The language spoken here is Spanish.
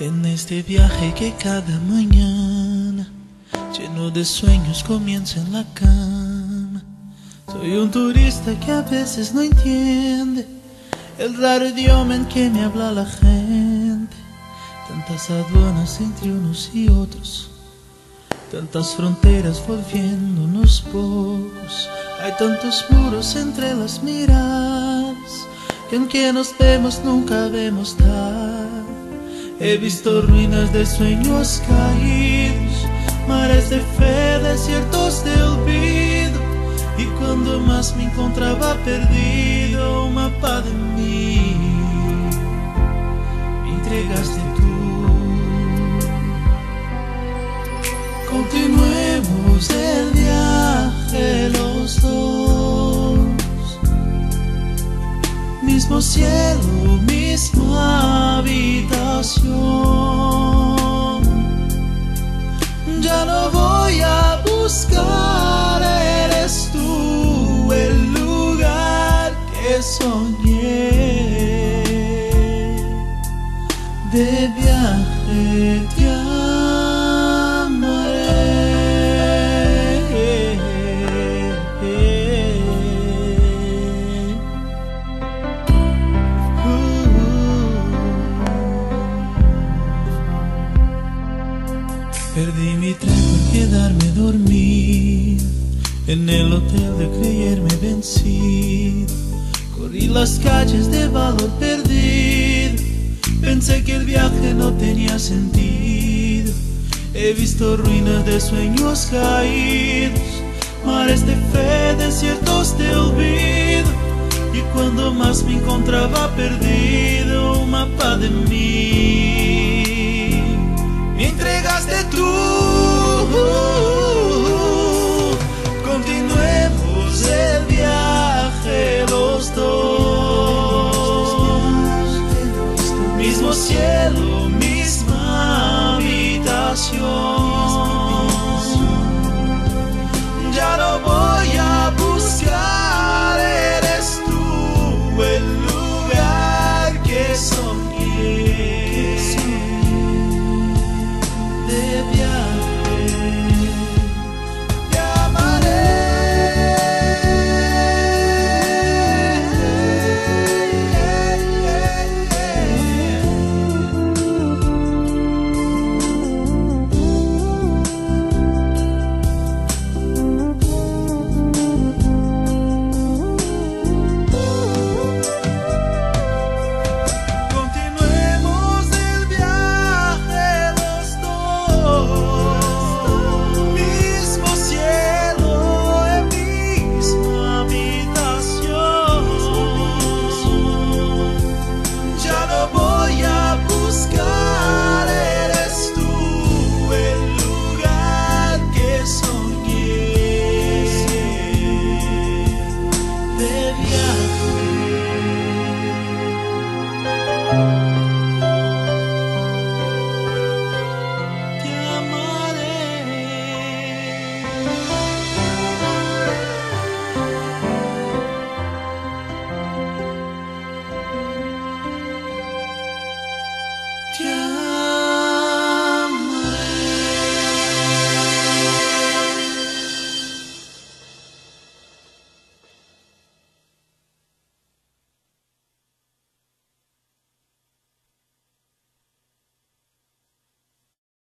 este viaje que cada mañana, lleno de sueños, comienza en la cama. Soy un turista que a veces no entiende el raro idioma en que me habla la gente. Tantas aduanas entre unos y otros, tantas fronteras volviéndonos pocos. Hay tantos muros entre las miradas que aunque nos vemos nunca vemos tal. He visto ruinas de sueños caídos, mares de fe, desiertos de olvido. Y cuando más me encontraba perdido, un mapa de mí me entregaste tú. Continuemos el viaje los dos, mismo cielo, misma habitación. Soñé. De viaje te amaré. Perdí mi tren por quedarme dormido en el hotel de creerme vencido. Corrí las calles de valor perdido. Pensé que el viaje no tenía sentido. He visto ruinas de sueños caídos, mares de fe, desiertos de olvido. Y cuando más me encontraba perdido, un mapa de mí misma habitación.